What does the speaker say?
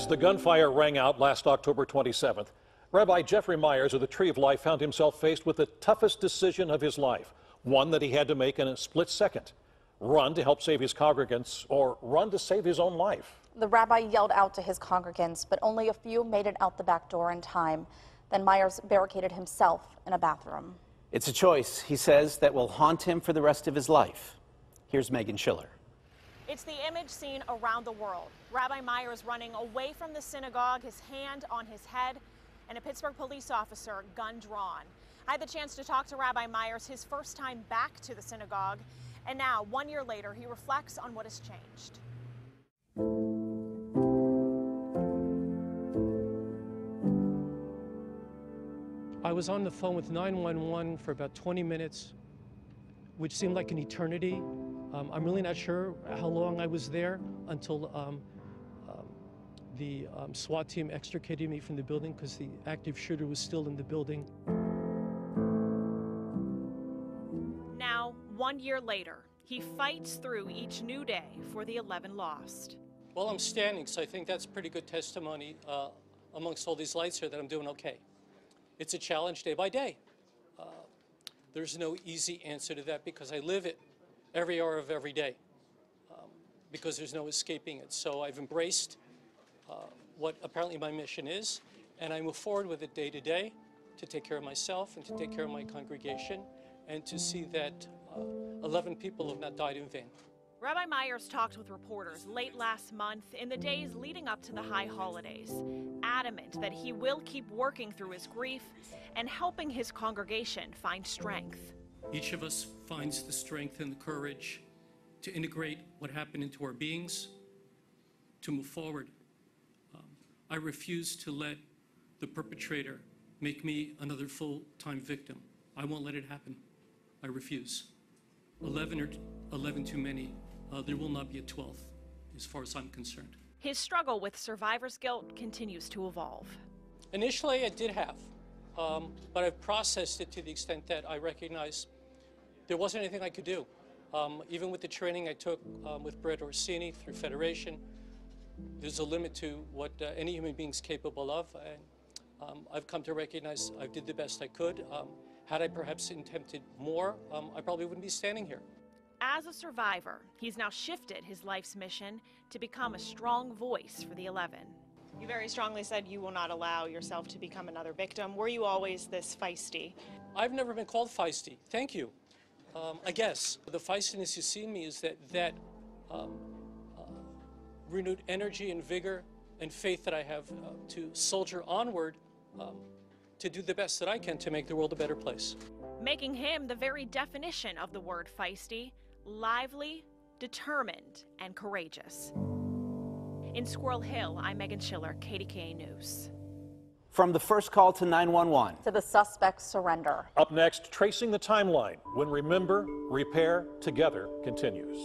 As the gunfire rang out last October 27th, Rabbi Jeffrey Myers of the Tree of Life found himself faced with the toughest decision of his life, one that he had to make in a split second run to help save his congregants or run to save his own life. The rabbi yelled out to his congregants, but only a few made it out the back door in time. Then Myers barricaded himself in a bathroom. It's a choice, he says, that will haunt him for the rest of his life. Here's Meghan Schiller. It's the image seen around the world. Rabbi Myers running away from the synagogue, his hand on his head, and a Pittsburgh police officer, gun drawn. I had the chance to talk to Rabbi Myers his first time back to the synagogue, and now, one year later, he reflects on what has changed. I was on the phone with 911 for about 20 minutes, which seemed like an eternity. Um, I'm really not sure how long I was there until um, um, the um, SWAT team extricated me from the building because the active shooter was still in the building. Now, one year later, he fights through each new day for the 11 lost. Well, I'm standing, so I think that's pretty good testimony uh, amongst all these lights here that I'm doing okay. It's a challenge day by day. Uh, there's no easy answer to that because I live it every hour of every day um, because there's no escaping it. So I've embraced uh, what apparently my mission is, and I move forward with it day to day to take care of myself and to take care of my congregation and to see that uh, 11 people have not died in vain. Rabbi Myers talked with reporters late last month in the days leading up to the high holidays, adamant that he will keep working through his grief and helping his congregation find strength. Each of us finds the strength and the courage to integrate what happened into our beings, to move forward. Um, I refuse to let the perpetrator make me another full time victim. I won't let it happen. I refuse. 11 or 11 too many. Uh, there will not be a 12th, as far as I'm concerned. His struggle with survivor's guilt continues to evolve. Initially, I did have, um, but I've processed it to the extent that I recognize there wasn't anything I could do. Um, even with the training I took um, with Brad Orsini through Federation, there's a limit to what uh, any human being's capable of. And um, I've come to recognize I did the best I could. Um, had I perhaps attempted more, um, I probably wouldn't be standing here. As a survivor, he's now shifted his life's mission to become a strong voice for the 11. You very strongly said you will not allow yourself to become another victim. Were you always this feisty? I've never been called feisty. Thank you. Um, I guess the feistiness you see in me is that that um, uh, renewed energy and vigor and faith that I have uh, to soldier onward um, to do the best that I can to make the world a better place. Making him the very definition of the word feisty lively, determined, and courageous. In Squirrel Hill, I'm Meghan Schiller, KDKA News. From the first call to 911 to the suspect's surrender. Up next, tracing the timeline when Remember, Repair Together continues.